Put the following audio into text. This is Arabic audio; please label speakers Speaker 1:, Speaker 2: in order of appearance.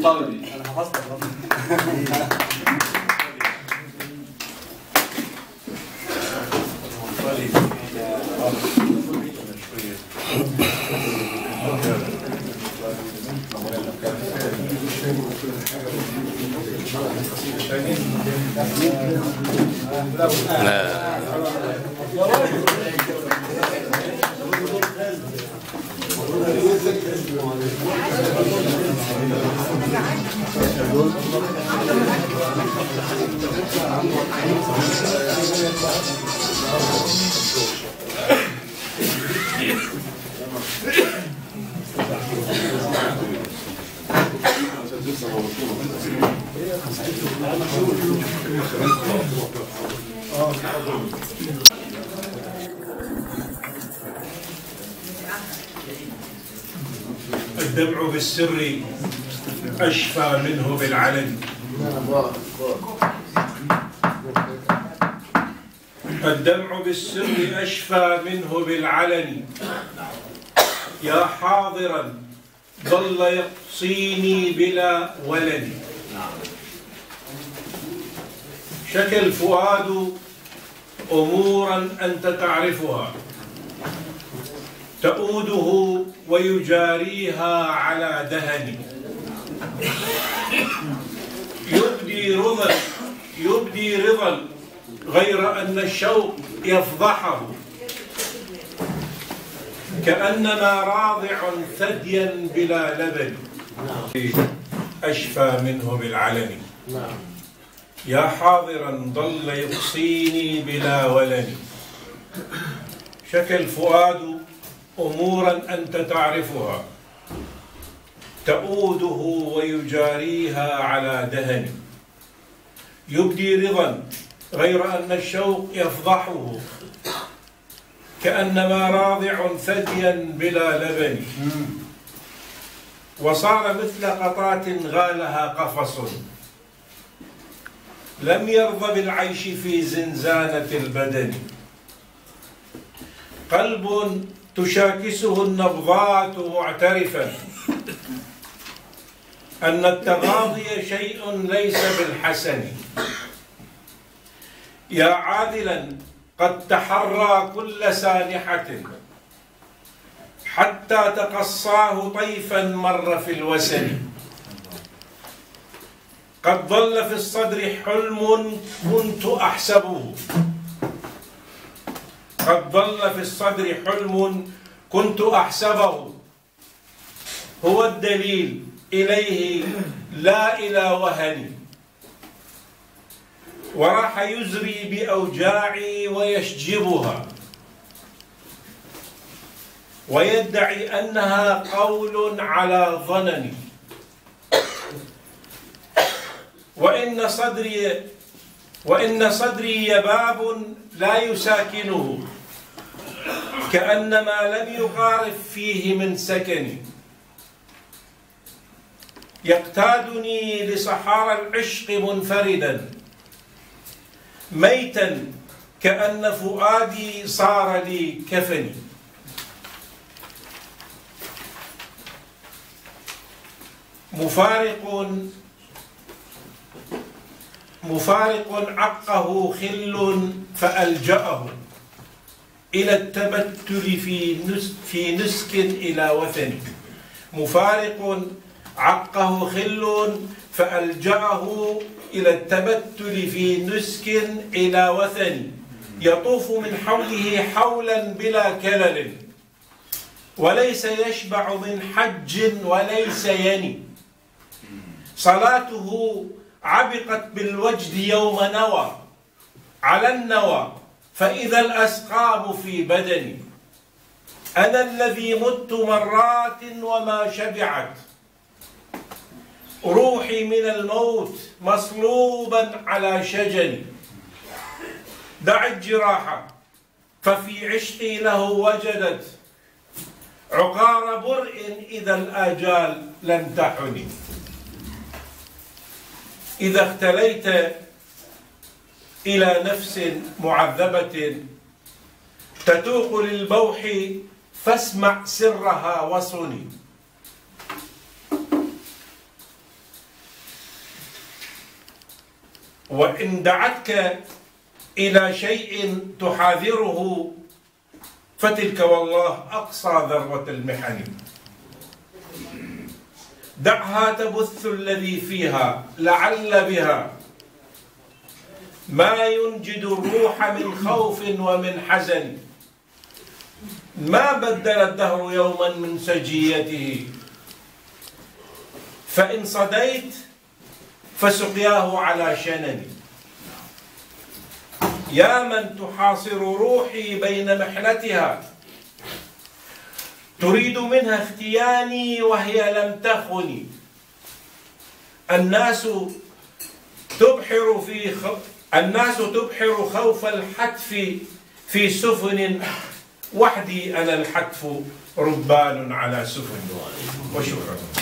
Speaker 1: طلبي أنا حفظت الرقم.
Speaker 2: الدمع بالسر أشفى منه بالعلن. الدمع بالسر أشفى منه بالعلن. يا حاضرا ظل يقصيني بلا ولن. شكى الفؤاد أمورا أنت تعرفها. تؤوده ويجاريها على دهن. يبدي رضا يبدي رضا غير أن الشوق يفضحه. كأنما راضع ثديا بلا لبن. أشفى منه بالعلن. يا حاضرا ضل يقصيني بلا ولن. شكى الفؤاد أمورا أنت تعرفها. تؤوده ويجاريها على دهن. يبدي رضا غير أن الشوق يفضحه. كأنما راضع ثديا بلا لبن. وصار مثل قطات غالها قفص. لم يرضى بالعيش في زنزانة البدن. قلب تشاكسه النبضات معترفا. أن التغاضي شيء ليس بالحسن. يا عادلا قد تحرى كل سانحة. حتى تقصاه طيفا مر في الوسن. قد ظل في الصدر حلم كنت أحسبه. قد ظل في الصدر حلم كنت أحسبه. هو الدليل إليه لا إلى وهن وراح يزري بأوجاعي ويشجبها. ويدعي أنها قول على ظنني. وإن صدري وإن صدري يباب لا يساكنه كأنما لم يقارف فيه من سكن. يقتادني لصحارى العشق منفردا ميتا كأن فؤادي صار لي كفني مفارق مفارق عقه خل فألجأه إلى التبتل في نس في نسك إلى وثن. مفارق عقه خل فألجأه إلى التبتل في نسك إلى وثن. يطوف من حوله حولا بلا كلل. وليس يشبع من حج وليس يني. صلاته عبقت بالوجد يوم نوى على النوى فإذا الأسقام في بدني أنا الذي مت مرات وما شبعت. روحي من الموت مصلوبا على شجني دع الجراح ففي عشقي له وجدت. عقار برء إذا الآجال لم تحني إذا اختليت إلى نفس معذبة تتوق للبوح فاسمع سرها وصني. وإن دعتك إلى شيء تحاذره فتلك والله أقصى ذروة المحن. دعها تبث الذي فيها لعل بها. ما ينجد الروح من خوف ومن حزن. ما بدل الدهر يوما من سجيته. فإن صديت فسقياه على شنن. يا من تحاصر روحي بين محنتها تريد منها اختياني وهي لم تخني. الناس تبحر في خ... الناس تبحر خوف الحتف في سفن وحدي أنا الحتف ربان على سفن. وشكرا.